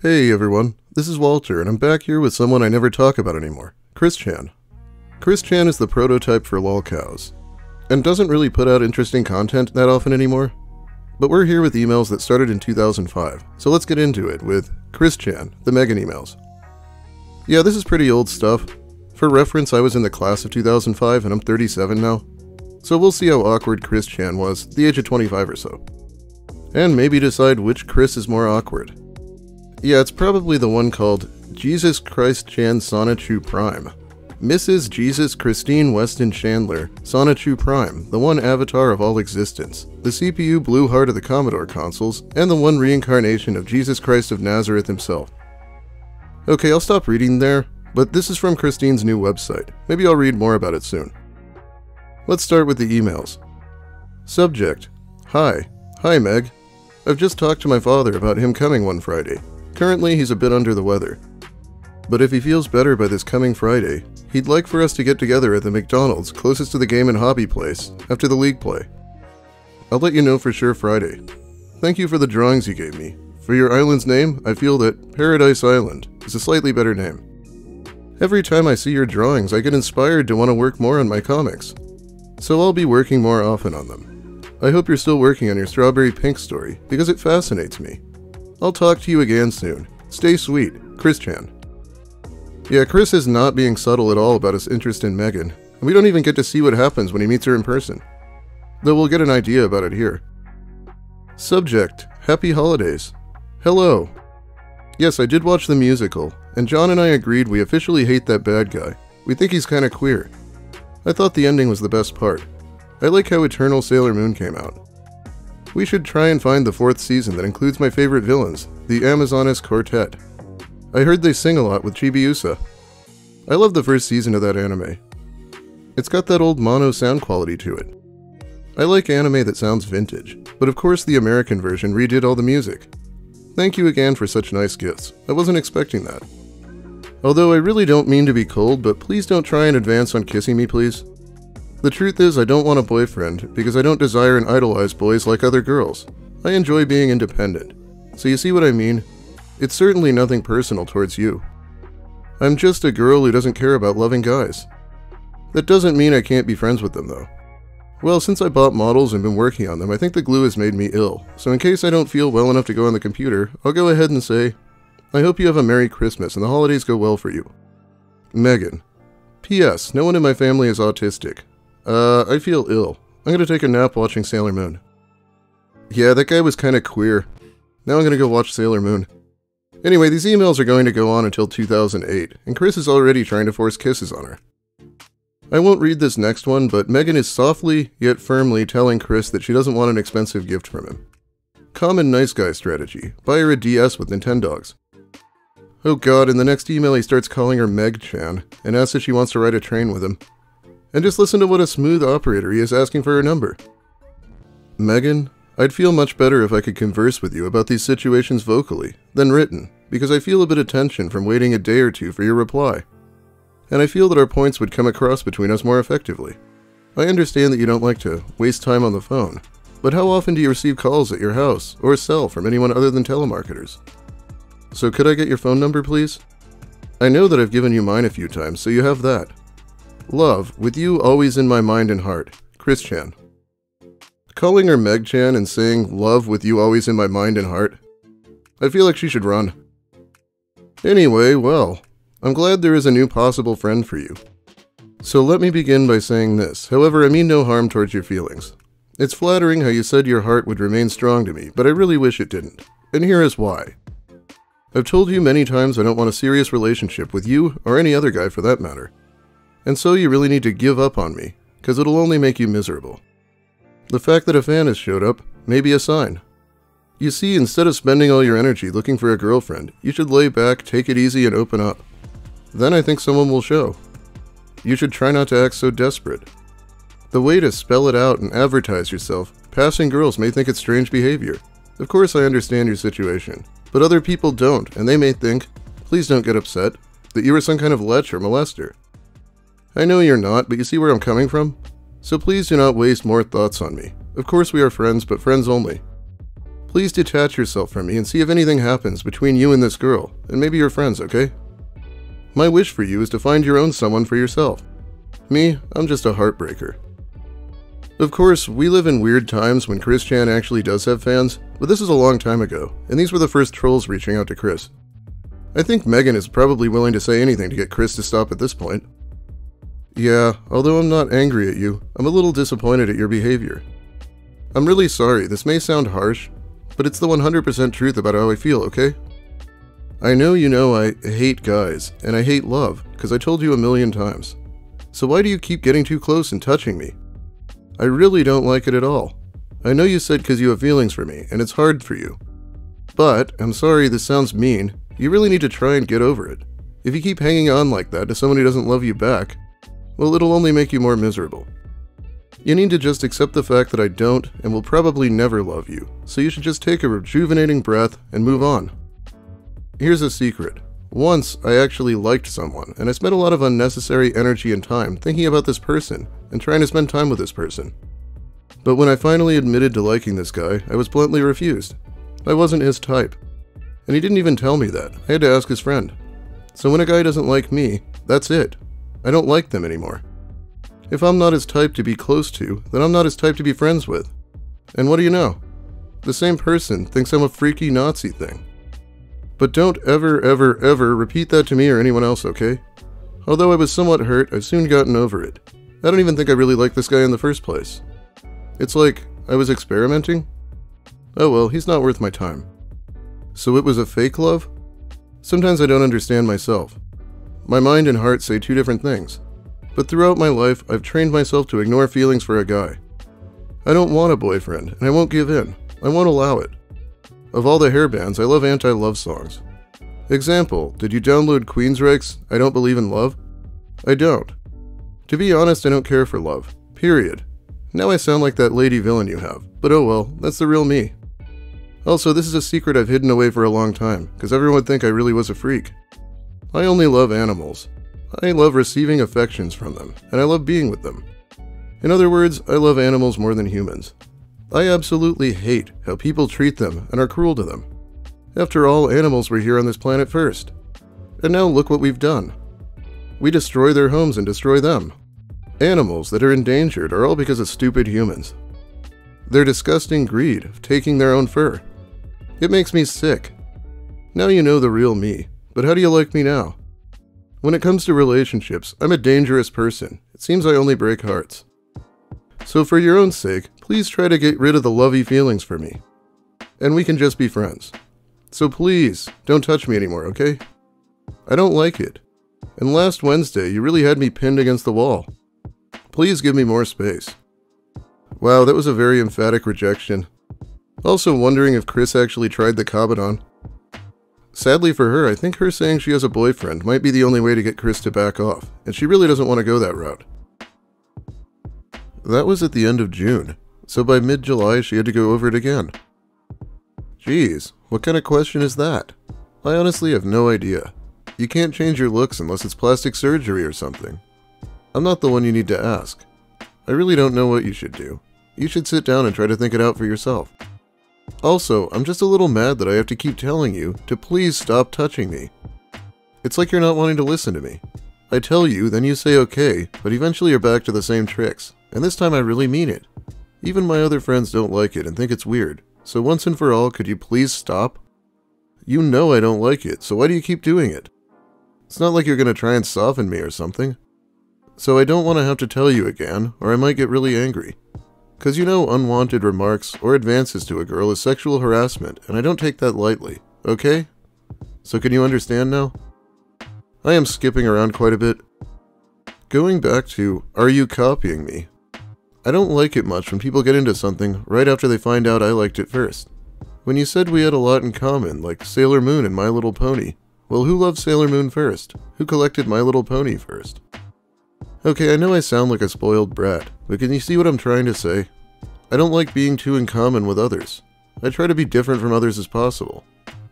Hey everyone, this is Walter, and I'm back here with someone I never talk about anymore Chris Chan. Chris Chan is the prototype for lolcows, and doesn't really put out interesting content that often anymore. But we're here with emails that started in 2005, so let's get into it with Chris Chan, the Megan emails. Yeah, this is pretty old stuff. For reference, I was in the class of 2005 and I'm 37 now. So we'll see how awkward Chris Chan was the age of 25 or so. And maybe decide which Chris is more awkward. Yeah, it's probably the one called Jesus Christ Chan Sonichu Prime. Mrs. Jesus Christine Weston Chandler, Sonichu Prime, the one avatar of all existence, the CPU blue heart of the Commodore consoles, and the one reincarnation of Jesus Christ of Nazareth himself. Okay, I'll stop reading there, but this is from Christine's new website. Maybe I'll read more about it soon. Let's start with the emails. Subject Hi. Hi, Meg. I've just talked to my father about him coming one Friday. Currently, he's a bit under the weather. But if he feels better by this coming Friday, he'd like for us to get together at the McDonald's closest to the game and hobby place after the league play. I'll let you know for sure Friday. Thank you for the drawings you gave me. For your island's name, I feel that Paradise Island is a slightly better name. Every time I see your drawings, I get inspired to want to work more on my comics. So I'll be working more often on them. I hope you're still working on your strawberry pink story because it fascinates me. I'll talk to you again soon. Stay sweet, Chris Chan. Yeah, Chris is not being subtle at all about his interest in Megan, and we don't even get to see what happens when he meets her in person. Though we'll get an idea about it here. Subject Happy Holidays. Hello. Yes, I did watch the musical, and John and I agreed we officially hate that bad guy. We think he's kinda queer. I thought the ending was the best part. I like how Eternal Sailor Moon came out. We should try and find the fourth season that includes my favorite villains, the Amazoness Quartet. I heard they sing a lot with Chibiusa. I love the first season of that anime. It's got that old mono sound quality to it. I like anime that sounds vintage, but of course the American version redid all the music. Thank you again for such nice gifts. I wasn't expecting that. Although I really don't mean to be cold, but please don't try and advance on kissing me, please. The truth is, I don't want a boyfriend because I don't desire and idolize boys like other girls. I enjoy being independent. So you see what I mean? It's certainly nothing personal towards you. I'm just a girl who doesn't care about loving guys. That doesn't mean I can't be friends with them, though. Well, since I bought models and been working on them, I think the glue has made me ill. So in case I don't feel well enough to go on the computer, I'll go ahead and say, I hope you have a Merry Christmas and the holidays go well for you. Megan. P.S. No one in my family is autistic. Uh, I feel ill. I'm gonna take a nap watching Sailor Moon. Yeah, that guy was kinda queer. Now I'm gonna go watch Sailor Moon. Anyway, these emails are going to go on until 2008, and Chris is already trying to force kisses on her. I won't read this next one, but Megan is softly, yet firmly telling Chris that she doesn't want an expensive gift from him. Common nice guy strategy. Buy her a DS with Nintendogs. Oh god, in the next email he starts calling her Meg Chan, and asks if she wants to ride a train with him. And just listen to what a smooth operator he is asking for her number. Megan, I'd feel much better if I could converse with you about these situations vocally, than written, because I feel a bit of tension from waiting a day or two for your reply. And I feel that our points would come across between us more effectively. I understand that you don't like to waste time on the phone, but how often do you receive calls at your house or cell from anyone other than telemarketers? So could I get your phone number, please? I know that I've given you mine a few times, so you have that. Love, with you always in my mind and heart, Chris Chan. Calling her Meg Chan and saying, Love, with you always in my mind and heart. I feel like she should run. Anyway, well, I'm glad there is a new possible friend for you. So let me begin by saying this. However, I mean no harm towards your feelings. It's flattering how you said your heart would remain strong to me, but I really wish it didn't. And here is why. I've told you many times I don't want a serious relationship with you, or any other guy for that matter. And so you really need to give up on me, because it'll only make you miserable. The fact that a fan has showed up may be a sign. You see, instead of spending all your energy looking for a girlfriend, you should lay back, take it easy, and open up. Then I think someone will show. You should try not to act so desperate. The way to spell it out and advertise yourself, passing girls may think it's strange behavior. Of course, I understand your situation, but other people don't, and they may think, please don't get upset, that you are some kind of lech or molester. I know you're not, but you see where I'm coming from? So please do not waste more thoughts on me. Of course we are friends, but friends only. Please detach yourself from me and see if anything happens between you and this girl, and maybe your friends, okay? My wish for you is to find your own someone for yourself. Me, I'm just a heartbreaker. Of course, we live in weird times when Chris Chan actually does have fans, but this is a long time ago, and these were the first trolls reaching out to Chris. I think Megan is probably willing to say anything to get Chris to stop at this point. Yeah, although I'm not angry at you, I'm a little disappointed at your behavior. I'm really sorry, this may sound harsh, but it's the 100% truth about how I feel, okay? I know you know I hate guys, and I hate love, because I told you a million times. So why do you keep getting too close and touching me? I really don't like it at all. I know you said because you have feelings for me, and it's hard for you. But, I'm sorry this sounds mean, you really need to try and get over it. If you keep hanging on like that to someone who doesn't love you back, well, it'll only make you more miserable. You need to just accept the fact that I don't and will probably never love you, so you should just take a rejuvenating breath and move on. Here's a secret. Once, I actually liked someone, and I spent a lot of unnecessary energy and time thinking about this person and trying to spend time with this person. But when I finally admitted to liking this guy, I was bluntly refused. I wasn't his type. And he didn't even tell me that. I had to ask his friend. So when a guy doesn't like me, that's it. I don't like them anymore. If I'm not his type to be close to, then I'm not his type to be friends with. And what do you know? The same person thinks I'm a freaky Nazi thing. But don't ever, ever, ever repeat that to me or anyone else, okay? Although I was somewhat hurt, I've soon gotten over it. I don't even think I really liked this guy in the first place. It's like, I was experimenting? Oh well, he's not worth my time. So it was a fake love? Sometimes I don't understand myself. My mind and heart say two different things. But throughout my life, I've trained myself to ignore feelings for a guy. I don't want a boyfriend, and I won't give in. I won't allow it. Of all the hair bands, I love anti-love songs. Example, did you download Queensryche's I Don't Believe in Love? I don't. To be honest, I don't care for love. Period. Now I sound like that lady villain you have, but oh well, that's the real me. Also, this is a secret I've hidden away for a long time, because everyone would think I really was a freak. I only love animals. I love receiving affections from them, and I love being with them. In other words, I love animals more than humans. I absolutely hate how people treat them and are cruel to them. After all, animals were here on this planet first. And now look what we've done. We destroy their homes and destroy them. Animals that are endangered are all because of stupid humans. Their disgusting greed of taking their own fur. It makes me sick. Now you know the real me, but how do you like me now? When it comes to relationships, I'm a dangerous person. It seems I only break hearts. So for your own sake, please try to get rid of the lovey feelings for me. And we can just be friends. So please, don't touch me anymore, okay? I don't like it. And last Wednesday, you really had me pinned against the wall. Please give me more space. Wow, that was a very emphatic rejection. Also wondering if Chris actually tried the Kabedon. Sadly for her, I think her saying she has a boyfriend might be the only way to get Chris to back off, and she really doesn't want to go that route. That was at the end of June, so by mid-July she had to go over it again. Geez, what kind of question is that? I honestly have no idea. You can't change your looks unless it's plastic surgery or something. I'm not the one you need to ask. I really don't know what you should do. You should sit down and try to think it out for yourself. Also, I'm just a little mad that I have to keep telling you to please stop touching me. It's like you're not wanting to listen to me. I tell you, then you say okay, but eventually you're back to the same tricks, and this time I really mean it. Even my other friends don't like it and think it's weird, so once and for all, could you please stop? You know I don't like it, so why do you keep doing it? It's not like you're gonna try and soften me or something. So I don't want to have to tell you again, or I might get really angry. Because you know unwanted remarks or advances to a girl is sexual harassment, and I don't take that lightly, okay? So can you understand now? I am skipping around quite a bit. Going back to, are you copying me? I don't like it much when people get into something right after they find out I liked it first. When you said we had a lot in common, like Sailor Moon and My Little Pony, well, who loved Sailor Moon first? Who collected My Little Pony first? Okay, I know I sound like a spoiled brat, but can you see what I'm trying to say? I don't like being too in common with others. I try to be different from others as possible.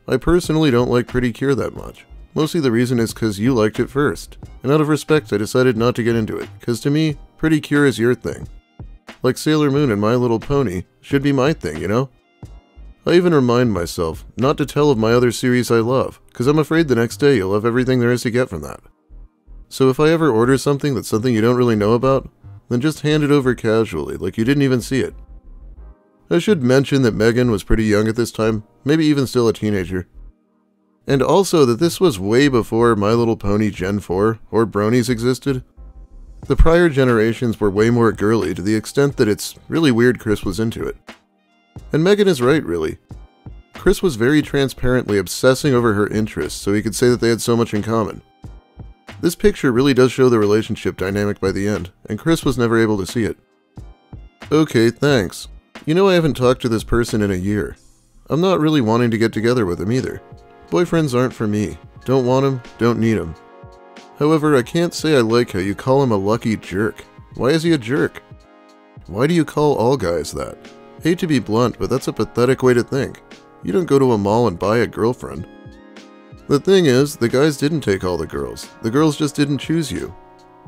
I personally don't like Pretty Cure that much. Mostly the reason is because you liked it first. And out of respect, I decided not to get into it, because to me, Pretty Cure is your thing. Like Sailor Moon and My Little Pony should be my thing, you know? I even remind myself not to tell of my other series I love, because I'm afraid the next day you'll have everything there is to get from that. So if I ever order something that's something you don't really know about, then just hand it over casually, like you didn't even see it. I should mention that Megan was pretty young at this time, maybe even still a teenager. And also that this was way before My Little Pony Gen 4 or Bronies existed. The prior generations were way more girly to the extent that it's really weird Chris was into it. And Megan is right, really. Chris was very transparently obsessing over her interests so he could say that they had so much in common. This picture really does show the relationship dynamic by the end, and Chris was never able to see it. Okay, thanks. You know I haven't talked to this person in a year. I'm not really wanting to get together with him either. Boyfriends aren't for me. Don't want them, don't need them. However, I can't say I like how you call him a lucky jerk. Why is he a jerk? Why do you call all guys that? Hate to be blunt, but that's a pathetic way to think. You don't go to a mall and buy a girlfriend. The thing is, the guys didn't take all the girls. The girls just didn't choose you.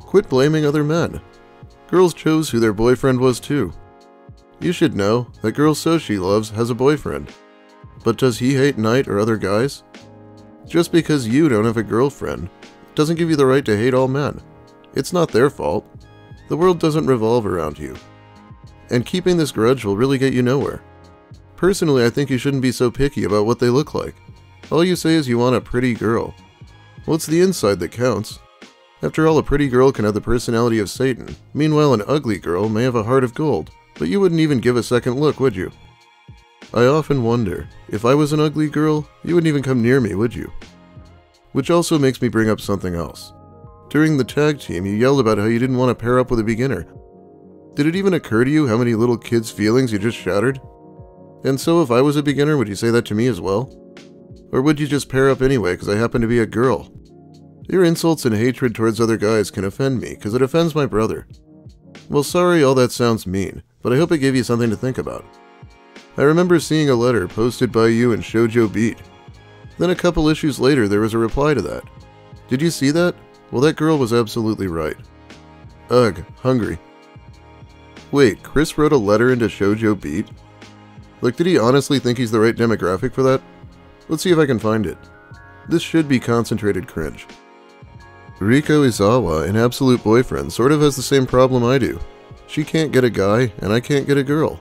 Quit blaming other men. Girls chose who their boyfriend was too. You should know that girl so she loves has a boyfriend. But does he hate Knight or other guys? Just because you don't have a girlfriend doesn't give you the right to hate all men. It's not their fault. The world doesn't revolve around you. And keeping this grudge will really get you nowhere. Personally, I think you shouldn't be so picky about what they look like. All you say is you want a pretty girl. Well, it's the inside that counts. After all, a pretty girl can have the personality of Satan. Meanwhile, an ugly girl may have a heart of gold, but you wouldn't even give a second look, would you? I often wonder, if I was an ugly girl, you wouldn't even come near me, would you? Which also makes me bring up something else. During the tag team, you yelled about how you didn't want to pair up with a beginner. Did it even occur to you how many little kids' feelings you just shattered? And so if I was a beginner, would you say that to me as well? Or would you just pair up anyway because I happen to be a girl? Your insults and hatred towards other guys can offend me because it offends my brother. Well, sorry all that sounds mean, but I hope it gave you something to think about. I remember seeing a letter posted by you in Shoujo Beat. Then a couple issues later, there was a reply to that. Did you see that? Well, that girl was absolutely right. Ugh, hungry. Wait, Chris wrote a letter into Shoujo Beat? Like, did he honestly think he's the right demographic for that? Let's see if I can find it. This should be concentrated cringe. Riko Izawa, an absolute boyfriend, sort of has the same problem I do. She can't get a guy, and I can't get a girl.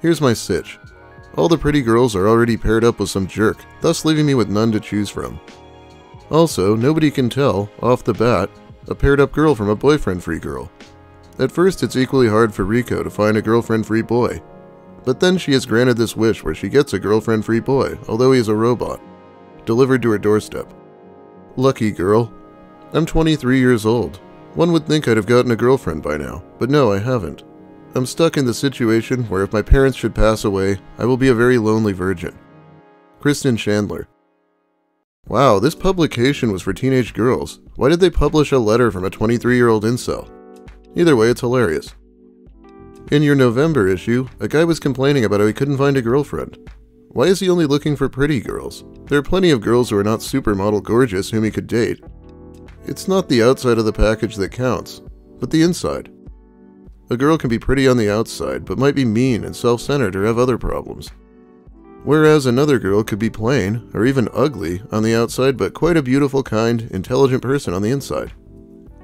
Here's my sitch. All the pretty girls are already paired up with some jerk, thus leaving me with none to choose from. Also, nobody can tell, off the bat, a paired up girl from a boyfriend free girl. At first, it's equally hard for Riko to find a girlfriend free boy, but then she is granted this wish where she gets a girlfriend free boy, although he is a robot, delivered to her doorstep. Lucky girl. I'm 23 years old. One would think I'd have gotten a girlfriend by now, but no, I haven't. I'm stuck in the situation where if my parents should pass away, I will be a very lonely virgin. Christian Chandler. Wow, this publication was for teenage girls. Why did they publish a letter from a 23 year old incel? Either way, it's hilarious. In your November issue, a guy was complaining about how he couldn't find a girlfriend. Why is he only looking for pretty girls? There are plenty of girls who are not supermodel gorgeous whom he could date. It's not the outside of the package that counts, but the inside. A girl can be pretty on the outside, but might be mean and self centered or have other problems. Whereas another girl could be plain, or even ugly, on the outside, but quite a beautiful, kind, intelligent person on the inside.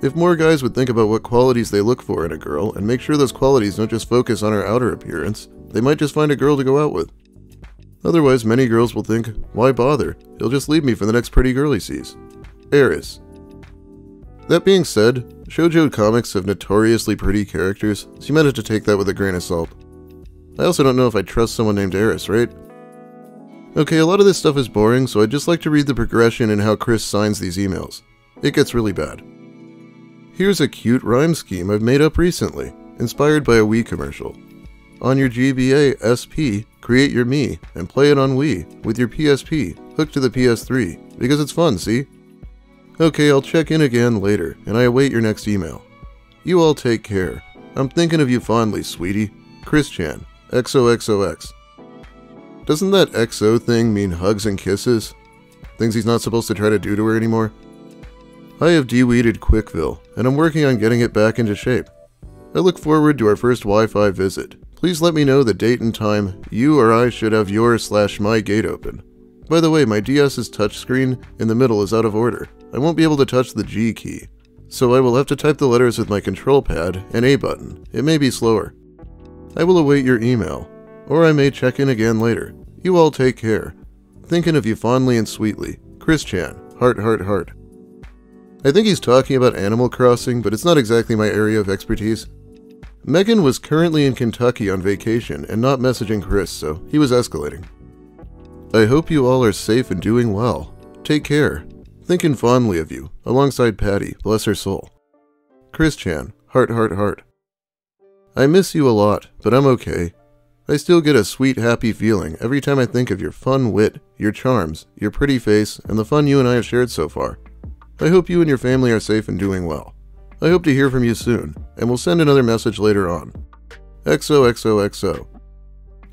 If more guys would think about what qualities they look for in a girl and make sure those qualities don't just focus on her outer appearance, they might just find a girl to go out with. Otherwise, many girls will think, why bother? He'll just leave me for the next pretty girl he sees. Eris. That being said, shoujo comics have notoriously pretty characters, so you might have to take that with a grain of salt. I also don't know if I trust someone named Eris, right? Okay, a lot of this stuff is boring, so I'd just like to read the progression and how Chris signs these emails. It gets really bad. Here's a cute rhyme scheme I've made up recently, inspired by a Wii commercial. On your GBA SP, create your Mii and play it on Wii with your PSP hooked to the PS3 because it's fun, see? Okay, I'll check in again later and I await your next email. You all take care. I'm thinking of you fondly, sweetie. Chris Chan, XOXOX. Doesn't that XO thing mean hugs and kisses? Things he's not supposed to try to do to her anymore? I have de-weeded Quickville, and I'm working on getting it back into shape. I look forward to our first Wi-Fi visit. Please let me know the date and time you or I should have your slash my gate open. By the way, my DS's touchscreen in the middle is out of order. I won't be able to touch the G key, so I will have to type the letters with my control pad and A button. It may be slower. I will await your email, or I may check in again later. You all take care. Thinking of you fondly and sweetly. Chris Chan. Heart, heart, heart. I think he's talking about Animal Crossing, but it's not exactly my area of expertise. Megan was currently in Kentucky on vacation and not messaging Chris, so he was escalating. I hope you all are safe and doing well. Take care. Thinking fondly of you, alongside Patty, bless her soul. Chris Chan, heart, heart, heart. I miss you a lot, but I'm okay. I still get a sweet, happy feeling every time I think of your fun wit, your charms, your pretty face, and the fun you and I have shared so far. I hope you and your family are safe and doing well. I hope to hear from you soon, and will send another message later on. XOXOXO.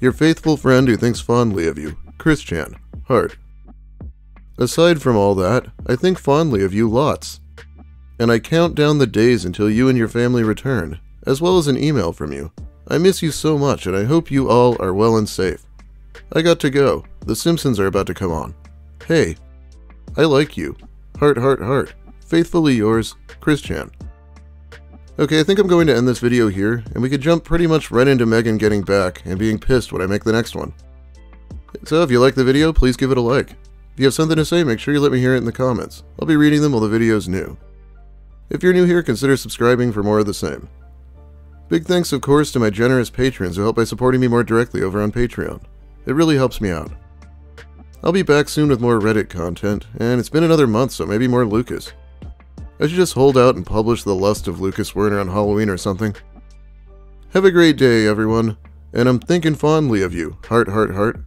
Your faithful friend who thinks fondly of you, Chris Chan, Heart. Aside from all that, I think fondly of you lots. And I count down the days until you and your family return, as well as an email from you. I miss you so much, and I hope you all are well and safe. I got to go. The Simpsons are about to come on. Hey, I like you. Heart, heart, heart. Faithfully yours, Chris Chan. Okay, I think I'm going to end this video here, and we could jump pretty much right into Megan getting back and being pissed when I make the next one. So if you like the video, please give it a like. If you have something to say, make sure you let me hear it in the comments. I'll be reading them while the video is new. If you're new here, consider subscribing for more of the same. Big thanks, of course, to my generous patrons who help by supporting me more directly over on Patreon. It really helps me out. I'll be back soon with more Reddit content, and it's been another month, so maybe more Lucas. I should just hold out and publish The Lust of Lucas Werner on Halloween or something. Have a great day, everyone, and I'm thinking fondly of you, heart, heart, heart.